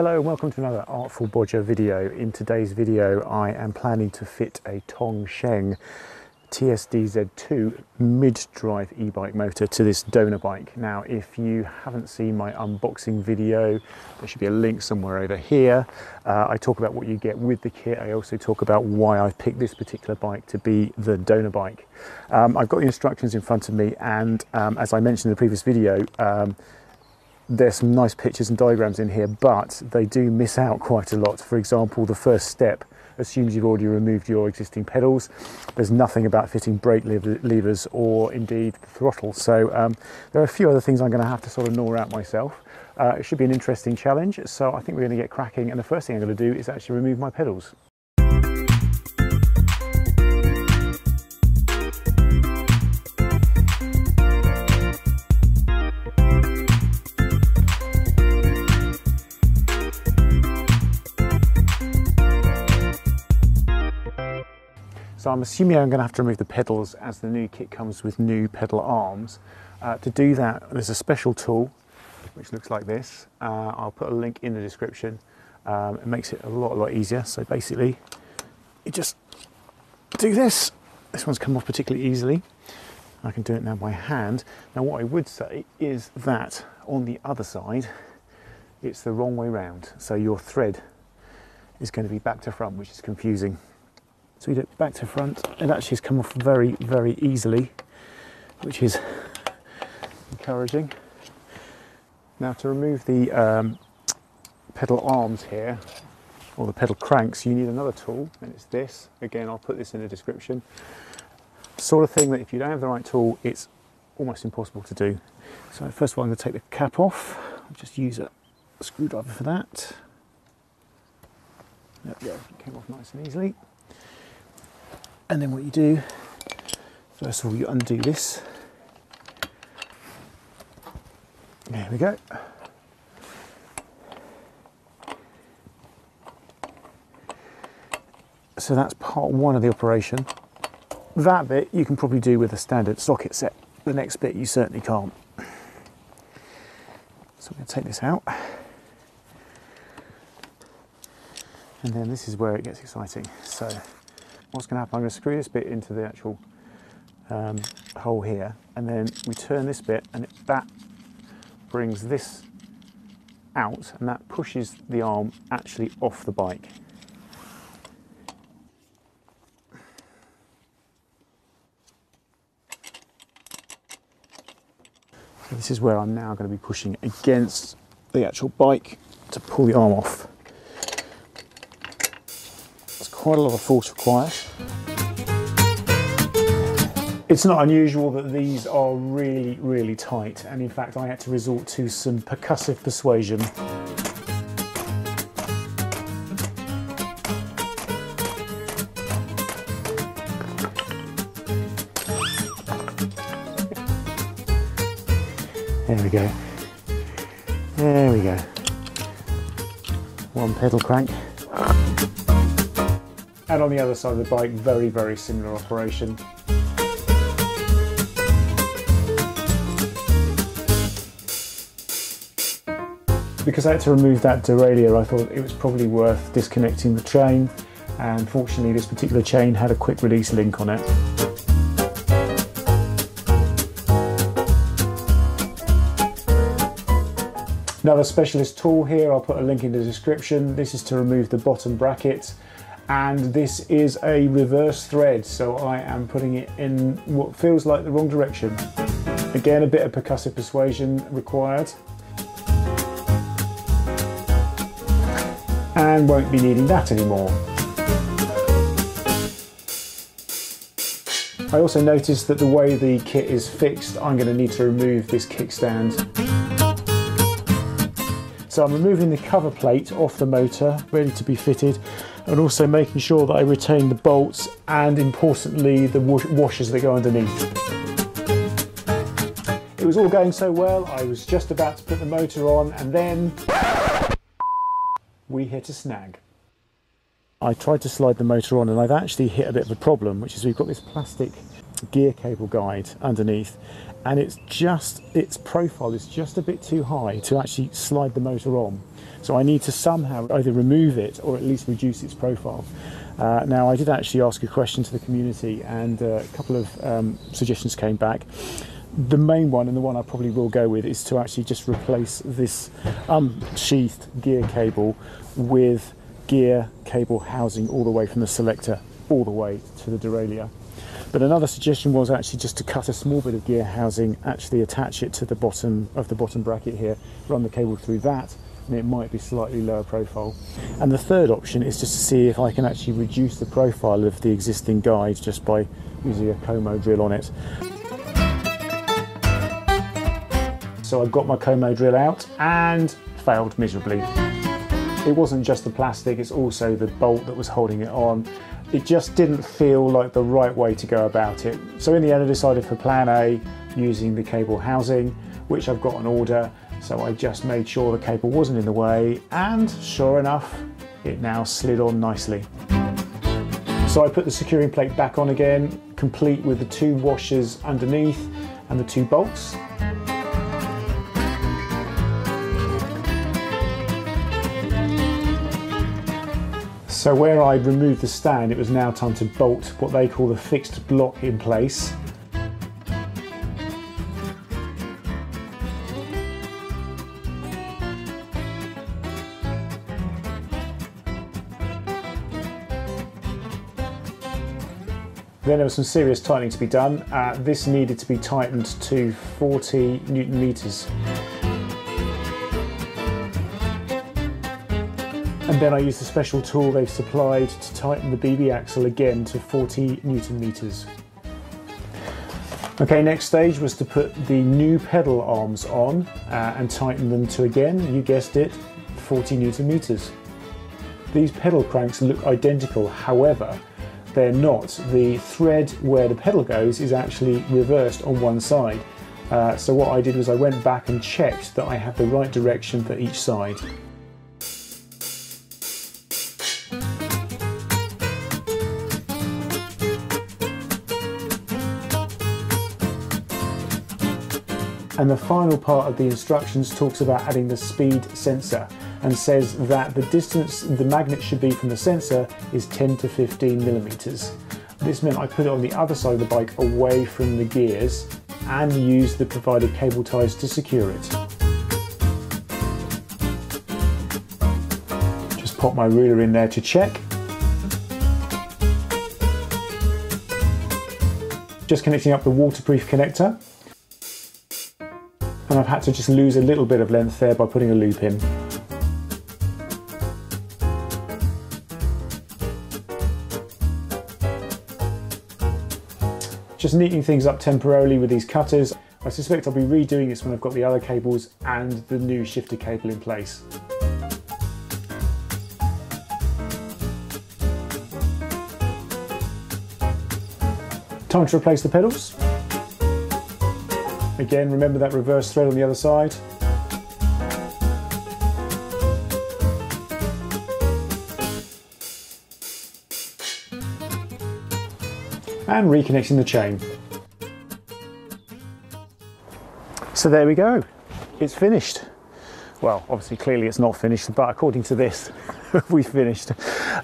Hello and welcome to another Artful Bodger video. In today's video I am planning to fit a Tongsheng TSDZ2 mid-drive e-bike motor to this donor bike. Now if you haven't seen my unboxing video there should be a link somewhere over here. Uh, I talk about what you get with the kit. I also talk about why I picked this particular bike to be the donor bike. Um, I've got the instructions in front of me and um, as I mentioned in the previous video um, there's some nice pictures and diagrams in here but they do miss out quite a lot. For example the first step assumes you've already removed your existing pedals. There's nothing about fitting brake levers or indeed the throttle. So um, there are a few other things I'm going to have to sort of gnaw out myself. Uh, it should be an interesting challenge. So I think we're going to get cracking. And the first thing I'm going to do is actually remove my pedals. So I'm assuming I'm going to have to remove the pedals as the new kit comes with new pedal arms. Uh, to do that, there's a special tool which looks like this. Uh, I'll put a link in the description. Um, it makes it a lot, a lot easier. So basically, you just do this. This one's come off particularly easily. I can do it now by hand. Now what I would say is that on the other side, it's the wrong way round. So your thread is going to be back to front, which is confusing. So we do it back to front. It actually has come off very, very easily, which is encouraging. Now to remove the um, pedal arms here, or the pedal cranks, you need another tool, and it's this. Again, I'll put this in the description. Sort of thing that if you don't have the right tool, it's almost impossible to do. So first of all, I'm going to take the cap off. I'll just use a screwdriver for that. There we go, it came off nice and easily. And then what you do, first of all, you undo this. There we go. So that's part one of the operation. That bit you can probably do with a standard socket set. The next bit you certainly can't. So I'm going to take this out. And then this is where it gets exciting. So what's going to happen, I'm going to screw this bit into the actual um, hole here, and then we turn this bit, and it, that brings this out, and that pushes the arm actually off the bike. So this is where I'm now going to be pushing against the actual bike to pull the arm off quite a lot of force required. It's not unusual that these are really, really tight, and in fact I had to resort to some percussive persuasion. There we go. There we go. One pedal crank. And on the other side of the bike, very, very similar operation. Because I had to remove that derailleur, I thought it was probably worth disconnecting the chain. And fortunately, this particular chain had a quick release link on it. Another specialist tool here, I'll put a link in the description. This is to remove the bottom bracket and this is a reverse thread so I am putting it in what feels like the wrong direction. Again a bit of percussive persuasion required and won't be needing that anymore. I also noticed that the way the kit is fixed I'm going to need to remove this kickstand. So I'm removing the cover plate off the motor ready to be fitted and also making sure that I retain the bolts and importantly the washers that go underneath. It was all going so well, I was just about to put the motor on and then we hit a snag. I tried to slide the motor on and I've actually hit a bit of a problem, which is we've got this plastic gear cable guide underneath and it's just its profile is just a bit too high to actually slide the motor on. So I need to somehow either remove it or at least reduce its profile. Uh, now I did actually ask a question to the community and uh, a couple of um, suggestions came back. The main one and the one I probably will go with is to actually just replace this unsheathed gear cable with gear cable housing all the way from the selector all the way to the derailleur. But another suggestion was actually just to cut a small bit of gear housing, actually attach it to the bottom of the bottom bracket here, run the cable through that, and it might be slightly lower profile. And the third option is just to see if I can actually reduce the profile of the existing guide just by using a Como drill on it. So I've got my Como drill out and failed miserably. It wasn't just the plastic, it's also the bolt that was holding it on. It just didn't feel like the right way to go about it. So in the end I decided for plan A using the cable housing, which I've got on order. So I just made sure the cable wasn't in the way and sure enough, it now slid on nicely. So I put the securing plate back on again, complete with the two washers underneath and the two bolts. So where I removed the stand, it was now time to bolt what they call the fixed block in place. Then there was some serious tightening to be done. Uh, this needed to be tightened to 40 newton meters. Then I used a special tool they've supplied to tighten the BB axle again to 40 newton meters. Okay, next stage was to put the new pedal arms on uh, and tighten them to again, you guessed it, 40 newton meters. These pedal cranks look identical, however, they're not. The thread where the pedal goes is actually reversed on one side. Uh, so what I did was I went back and checked that I had the right direction for each side. And the final part of the instructions talks about adding the speed sensor and says that the distance the magnet should be from the sensor is 10 to 15 millimeters. This meant I put it on the other side of the bike away from the gears and used the provided cable ties to secure it. Just pop my ruler in there to check. Just connecting up the waterproof connector and I've had to just lose a little bit of length there by putting a loop in. Just neatening things up temporarily with these cutters. I suspect I'll be redoing this when I've got the other cables and the new shifter cable in place. Time to replace the pedals. Again, remember that reverse thread on the other side. And reconnecting the chain. So there we go, it's finished. Well, obviously, clearly it's not finished, but according to this, we've finished.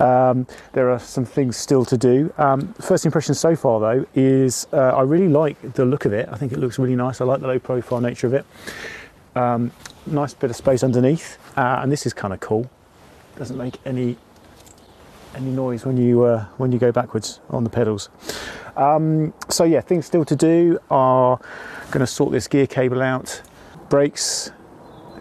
Um, there are some things still to do. Um, first impression so far, though, is uh, I really like the look of it. I think it looks really nice. I like the low profile nature of it. Um, nice bit of space underneath, uh, and this is kind of cool. Doesn't make any any noise when you uh, when you go backwards on the pedals. Um, so yeah, things still to do are going to sort this gear cable out, brakes,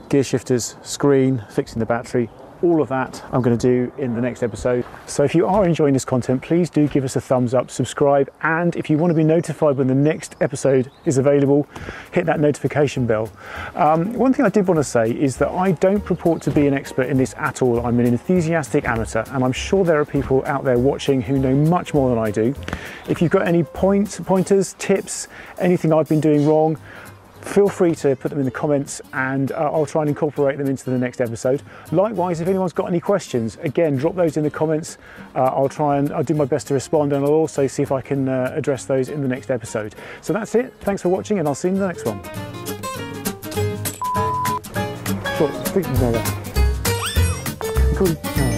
gear shifters, screen, fixing the battery, all of that I'm going to do in the next episode. So if you are enjoying this content, please do give us a thumbs up, subscribe, and if you want to be notified when the next episode is available, hit that notification bell. Um, one thing I did want to say is that I don't purport to be an expert in this at all. I'm an enthusiastic amateur, and I'm sure there are people out there watching who know much more than I do. If you've got any points, pointers, tips, anything I've been doing wrong, feel free to put them in the comments and uh, I'll try and incorporate them into the next episode. Likewise, if anyone's got any questions, again, drop those in the comments. Uh, I'll try and I'll do my best to respond and I'll also see if I can uh, address those in the next episode. So that's it. Thanks for watching and I'll see you in the next one. Cool.